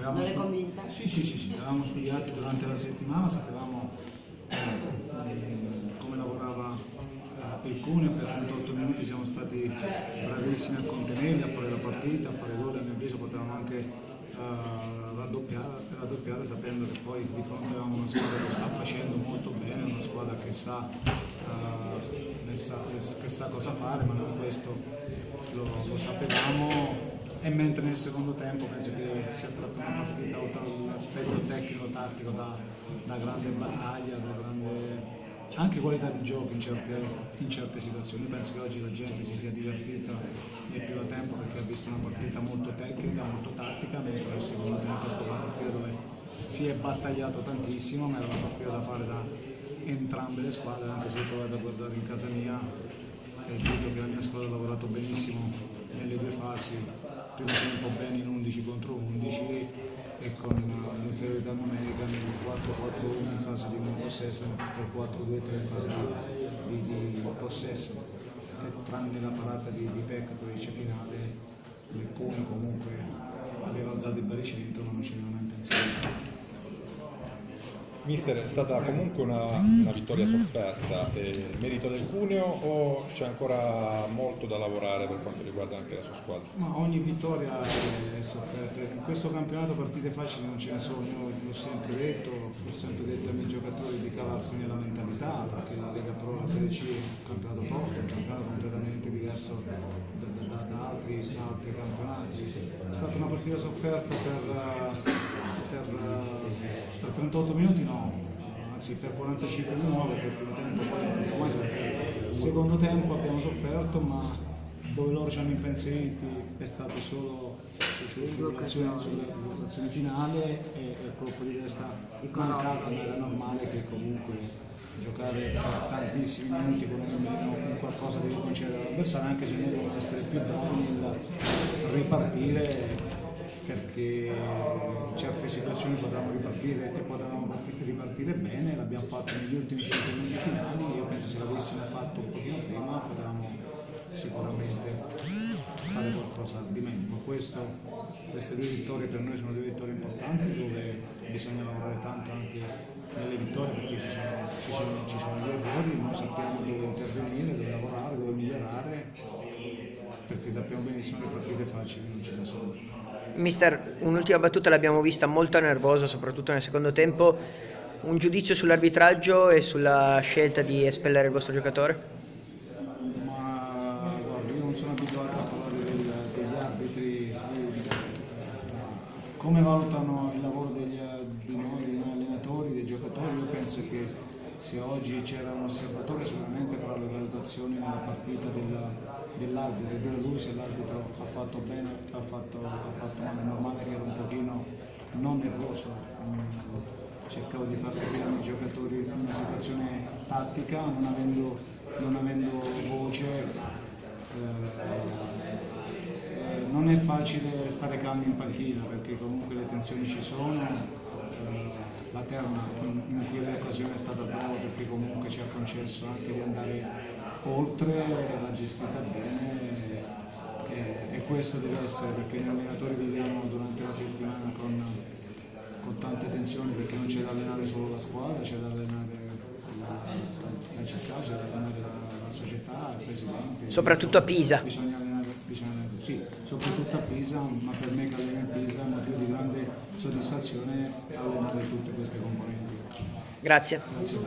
avevamo Non stu- convinta? Sì, sì, sì, sì, avevamo studiati durante la settimana, sapevamo eh, come lavorava eh, il Cuneo, per 38 minuti siamo stati bravissimi a contenerli, a fare la partita, a fare gol, a mio avviso potevamo anche eh, raddoppiare, raddoppiare sapendo che poi di fronte avevamo una squadra che sta facendo molto bene, una squadra che sa, eh, che sa, che sa cosa fare, ma noi questo lo, lo sapevamo e mentre nel secondo tempo penso che sia stata una partita oltre all'aspetto tecnico-tattico da, da grande battaglia, da grande anche qualità di gioco in certe, in certe situazioni. Io penso che oggi la gente si sia divertita nel primo tempo perché ha visto una partita molto tecnica, molto tattica, mentre nel secondo tempo è stata una partita dove si è battagliato tantissimo, ma era una partita da fare da entrambe le squadre, anche se ho provato a guardare in casa mia e dico che la mia squadra ha lavorato benissimo nelle due fasi, primo tempo bene in 11 contro 11 e con l'inferiorità numerica nel 4-4-1 in fase di un possesso col 4-2-3 in fase di, di, possesso. E tranne la parata di, di Peccatovic finale, Cuni comunque aveva alzato il baricentro ma non ce n'era mai intenzione. Mister, è stata comunque una, una vittoria sofferta, eh, merito del Cuneo o c'è ancora molto da lavorare per quanto riguarda anche la sua squadra? Ma ogni vittoria è sofferta. In questo campionato partite facili non ce ne sono, io l'ho sempre detto, ho sempre detto ai miei giocatori di calarsi nella mentalità, perché la Lega Pro, la Serie C è un campionato posto, è un campionato completamente diverso da, da- da- da altri, altri campionati. È stata una partita sofferta per, per 38 minuti no, anzi per 45 minuti per il primo tempo poi mai sofferto. Il secondo tempo abbiamo sofferto ma dove loro ci hanno impensieriti è stato solo su- sull'azione, sull'azione finale e il colpo di testa mancato, ma era normale che comunque giocare per tantissimi minuti con un qualcosa devi concedere all'avversario anche se noi dobbiamo essere più bravi nel ripartire perché in certe situazioni potevamo ripartire e potevamo parti- ripartire bene, l'abbiamo fatto negli ultimi 5 minuti finali, io penso se l'avessimo fatto un pochino prima potevamo sicuramente fare qualcosa di meglio, ma questo, queste due vittorie per noi sono due vittorie importanti dove bisogna lavorare tanto anche nelle vittorie perché ci sono, ci sono, ci sono due errori, noi sappiamo dove intervenire, dove lavorare, dove migliorare, perché sappiamo benissimo che partite facili non ce ne sono. Mister, un'ultima battuta l'abbiamo vista molto nervosa, soprattutto nel secondo tempo. Un giudizio sull'arbitraggio e sulla scelta di espellere il vostro giocatore? Ma guarda, io non sono abituato a parlare degli arbitri, come valutano il lavoro degli, di noi, allenatori, dei giocatori, io penso che se oggi c'era un osservatore sicuramente farà le valutazioni nella partita della- dell'arbitro e dire lui se l'arbitro ha fatto bene o ha fatto, ha fatto male, normale che era un pochino non nervoso, mm, cercavo di far capire ai giocatori una situazione tattica, non avendo, non avendo voce. eh, eh, non è facile stare calmi in panchina perché comunque le tensioni ci sono. eh, la Terna in, occasioni è stata brava perché comunque ci ha concesso anche di andare oltre, l'ha gestita bene e, e questo deve essere perché noi allenatori viviamo durante la settimana con, con tante tensioni perché non c'è da allenare solo la squadra, c'è da allenare la, la città, c'è da allenare la, la società, il presidente. Soprattutto a Pisa. Bisogna soprattutto a Pisa, ma per me che alleno a Pisa è un motivo di grande soddisfazione allenare tutte queste componenti. Grazie. Grazie.